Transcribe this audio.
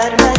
vermez.